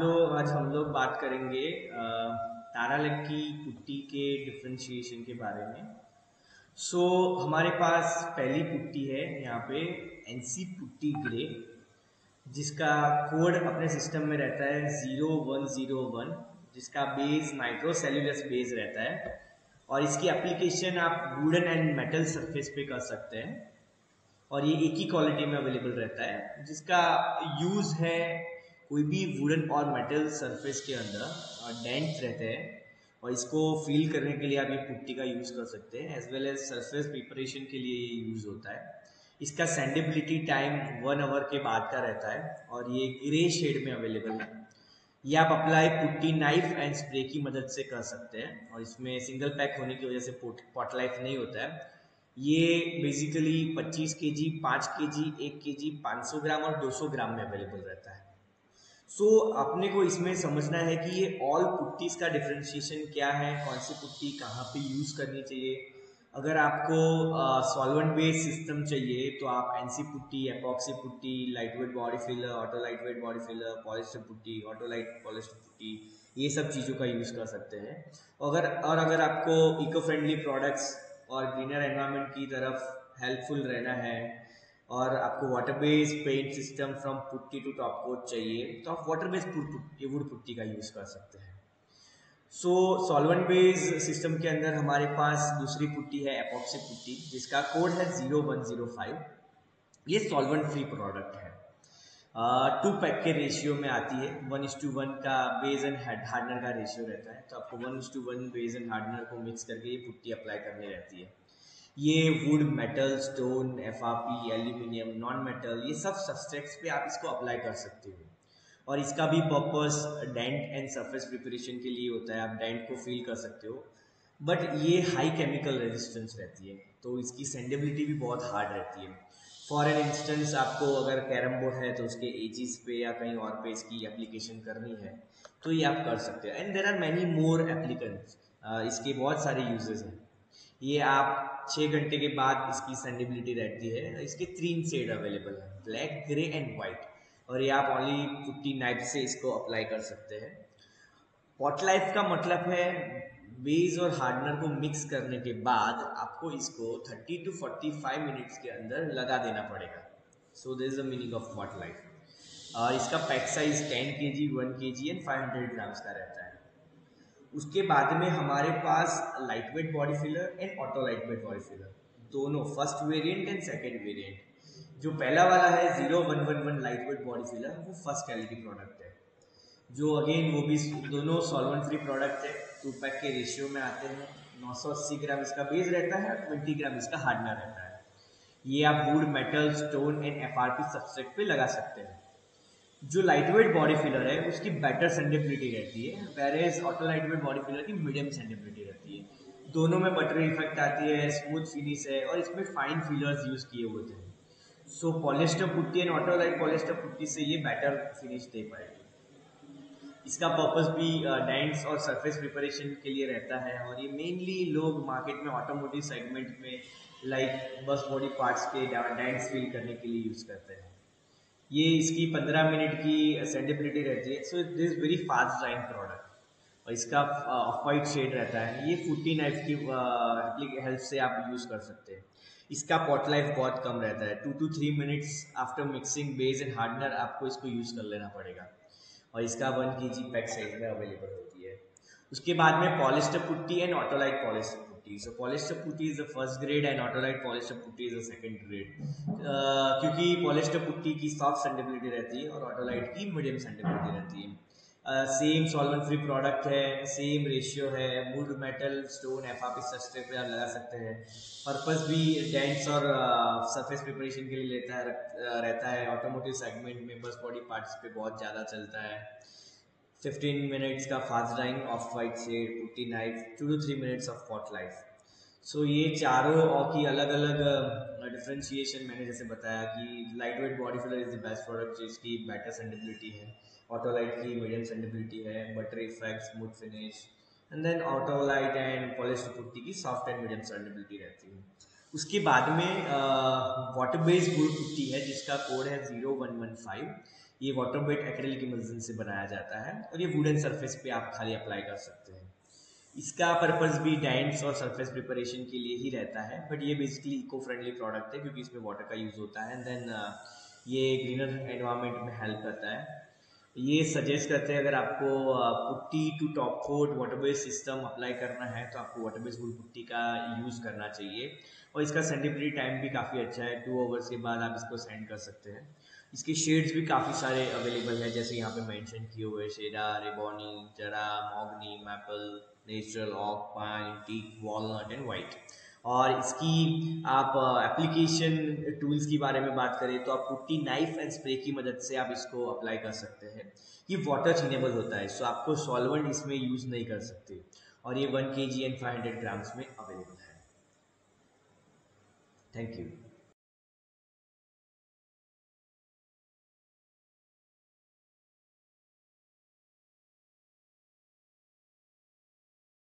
लोग आज हम लोग बात करेंगे तारालक की पुट्टी के डिफ्रेंशिएशन के बारे में। सो so, हमारे पास पहली पुट्टी है यहाँ पे एनसी पुट्टी ग्रे जिसका कोड अपने सिस्टम में रहता है ज़ीरो वन ज़ीरो वन जिसका बेस नाइट्रोसेल्यूलस बेस रहता है। और इसकी एप्लीकेशन आप वुडन एंड मेटल सरफेस पे कर सकते हैं। और ये एक ही क्वालिटी में अवेलेबल रहता है जिसका यूज़ है कोई भी वुडन और मेटल सरफेस के अंदर डेंट रहते हैं और इसको फील करने के लिए आप ये पुट्टी का यूज़ कर सकते हैं as well as surface preparation के लिए ये यूज़ होता है। इसका सेंडेबिलिटी टाइम वन आवर के बाद का रहता है और ये ग्रे शेड में अवेलेबल है। ये आप apply putty knife and spray की मदद से कर सकते हैं और इसमें सिंगल पैक होने की वजह से पॉट लाइफ नहीं होता है। ये बेसिकली 25 के जी पाँच के जी एक के जी पाँच सौ ग्राम और 200 ग्राम में अवेलेबल रहता है। सो so, अपने को इसमें समझना है कि ये ऑल पुट्टीज का डिफ्रेंशिएशन क्या है? कौन सी पुट्टी कहाँ पे यूज़ करनी चाहिए? अगर आपको सॉल्वेंट बेस्ड सिस्टम चाहिए तो आप NC putty epoxy putty light weight body filler auto light weight body filler polyester putty auto light polyester putty ये सब चीज़ों का यूज़ कर सकते हैं। अगर और अगर आपको इको फ्रेंडली प्रोडक्ट्स और ग्रीनर एनवायरनमेंट की तरफ़ हेल्पफुल रहना है और आपको water based paint system from putty to top coat चाहिए। तो आप वाटर बेस्ड वुड पुट्टी का यूज़ कर सकते हैं। सो सॉल्वेंट बेस सिस्टम के अंदर हमारे पास दूसरी पुट्टी है एपॉक्सी पुट्टी जिसका कोड है ज़ीरो वन ज़ीरो फाइव ये सॉल्वेंट फ्री प्रोडक्ट है। टू पैक के रेशियो में आती है। वन इज़ टू वन का बेज एंड हार्डनर का रेशियो रहता है। तो आपको one is to one beige and hardener को मिक्स करके ये पुट्टी अप्लाई करनी रहती है। ये wood metal stone F aluminium non metal ये सब सब्सटेक्ट्स पे आप इसको अप्लाई कर सकते हो। और इसका भी purpose dent and surface preparation के लिए होता है, आप डेंट को फील कर सकते हो। बट ये हाई केमिकल रेजिस्टेंस रहती है तो इसकी सेंडेबिलिटी भी बहुत हार्ड रहती है। फॉर एन इंस्टेंस आपको अगर कैरम बोर्ड है तो उसके एजिस पे या कहीं और पे इसकी एप्लीकेशन करनी है तो ये आप कर सकते हो। And there are many more applicants इसके बहुत सारे यूजेस हैं। ये आप छः घंटे के बाद इसकी सेंडेबिलिटी रहती है इसके तीन शेड अवेलेबल है ब्लैक ग्रे एंड वाइट और ये आप ओनली फिफ्टी नाइफ से इसको अप्लाई कर सकते हैं। पॉट लाइफ का मतलब है बेस और हार्डनर को मिक्स करने के बाद आपको इसको 30 टू 45 मिनट्स के अंदर लगा देना पड़ेगा। So this is the meaning of pot life और इसका pack size 10 K G one K G and five hundred grams का रहता है। उसके बाद में हमारे पास light weight body filler and auto light weight body filler दोनों first variant and second variant जो पहला वाला है zero one one one light weight body filler वो फ़र्स्ट क्वालिटी प्रोडक्ट है। जो अगेन वो भी दोनों सॉल्वेंट फ्री प्रोडक्ट है। टू पैक के रेशियो में आते हैं। 980 ग्राम इसका बेस रहता है ट्वेंटी ग्राम इसका हार्डनर रहता है। ये आप wood metal stone and F R P substrate पे लगा सकते हैं। जो लाइट वेट बॉडी फिलर है, उसकी बेटर सेंडेबिलिटी रहती है whereas auto light weight body filler की मीडियम सेंडेबिलिटी रहती है। दोनों में बटरी इफ़ेक्ट आती है स्मूथ फिनिश है, और इसमें फाइन फिलर्स यूज़ किए हुए थे। So polyester putty and auto light polyester putty से ये बेटर फिनिश दे पाएगी। इसका पर्पस भी डेंट्स और सरफेस प्रिपरेशन के लिए रहता है, और ये मेनली लोग मार्केट में ऑटोमोटिव सेगमेंट में लाइक बस बॉडी पार्ट्स के डेंट्स फिल करने के लिए यूज़ करते हैं। ये इसकी 15 मिनट की सेंडेबिलिटी रहती है। So this very fast drying product और इसका ऑफ़ वाइट शेड रहता है। ये फूटी नाइफ की हेल्प से आप यूज़ कर सकते हैं। इसका पॉट लाइफ बहुत कम रहता है। Two to three minutes after mixing base and hardener आपको इसको यूज़ कर लेना पड़ेगा। और इसका one K G pack size में अवेलेबल होती है। उसके बाद में polyester putty and auto light polyester putty so polyester putty is the first grade and auto light polyester putty is the second grade क्योंकि पॉलिस्टर पुट्टी की soft sandability रहती है और ऑटोलाइट की मीडियम सेंडेबिलिटी रहती है। सेम सॉल्वेंट फ्री प्रोडक्ट है same ratio है। वुड मेटल स्टोन एफ़ आप इस सस्ते पे आप लगा सकते हैं। पर्पस भी डेंट्स और uh, प्रिपरेशन के लिए लेता है uh, रहता है। ऑटोमोटिव सेगमेंट में बस बॉडी पार्ट्स पे बहुत ज़्यादा चलता है। 15 मिनट्स का फास्ट ड्राइंग ऑफ़ वाइट से putty knife two to three minutes of pot life so ये चारों और की अलग अलग डिफ्रेंशिएशन मैंने जैसे बताया कि light weight body filler is the best product जिसकी बेटर सेंडेबिलिटी है ऑटोलाइट की मीडियम सेंडेबिलिटी है butter effect smooth finish and then auto light and polyester putty की सॉफ्ट एंड मीडियम सेंडेबिलिटी रहती है। उसके बाद में वाटर बेस्ड गुड़ पुट्टी है जिसका कोड है ज़ीरो वन वन फाइव ये वाटर बेट एक्रेलिक इमल्जन से बनाया जाता है और ये वुडन सरफेस पे आप खाली अप्लाई कर सकते हैं। इसका पर्पज़ भी डाइंट्स और सरफेस प्रिपरेशन के लिए ही रहता है बट ये बेसिकली इको फ्रेंडली प्रोडक्ट है क्योंकि इसमें वाटर का यूज़ होता है। देन uh, ये ग्रीनर एनवायरनमेंट में हेल्प करता है। ये सजेस्ट करते हैं अगर आपको putty to top coat water base system apply करना है तो आपको वाटर बेस वुल पुट्टी का यूज़ करना चाहिए। और इसका सेंडिबिलिटी टाइम भी काफ़ी अच्छा है। टू आवर्स के बाद आप इसको सेंड कर सकते हैं। इसके शेड्स भी काफ़ी सारे अवेलेबल हैं, जैसे यहाँ पे मेंशन किए हुए shades ebony jarrah mahogany maple natural oak pine teak walnut and white और इसकी आप एप्लीकेशन टूल्स की बारे में बात करें तो आप पुट्टी नाइफ एंड स्प्रे की मदद से आप इसको अप्लाई कर सकते हैं। ये वाटर चिनेबल होता है सो आपको सॉल्वेंट इसमें यूज़ नहीं कर सकते। और ये one K G and five hundred grams में अवेलेबल है। Thank you